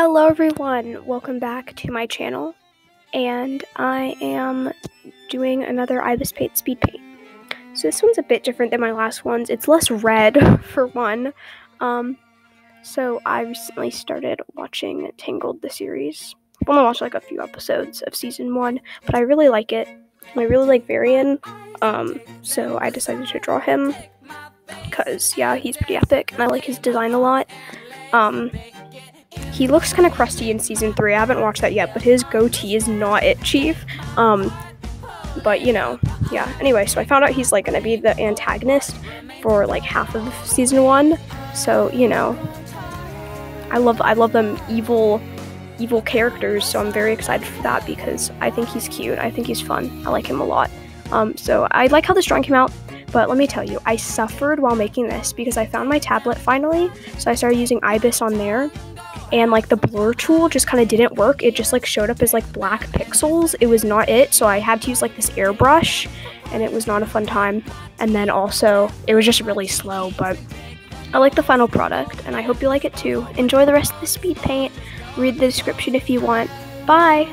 Hello everyone, welcome back to my channel, and I am doing another Ibis Paint speed paint. So this one's a bit different than my last ones. It's less red for one. Um, so I recently started watching Tangled the series. I've only watched like a few episodes of season one, but I really like it. I really like Varian, um, so I decided to draw him because yeah, he's pretty epic, and I like his design a lot. Um, he looks kind of crusty in season three. I haven't watched that yet, but his goatee is not it, Chief. Um, but you know, yeah. Anyway, so I found out he's like gonna be the antagonist for like half of season one. So you know, I love I love them evil, evil characters. So I'm very excited for that because I think he's cute. I think he's fun. I like him a lot. Um, so I like how this drawing came out. But let me tell you, I suffered while making this because I found my tablet finally. So I started using IBIS on there and like the blur tool just kind of didn't work. It just like showed up as like black pixels. It was not it. So I had to use like this airbrush and it was not a fun time. And then also it was just really slow, but I like the final product and I hope you like it too. Enjoy the rest of the speed paint. Read the description if you want. Bye!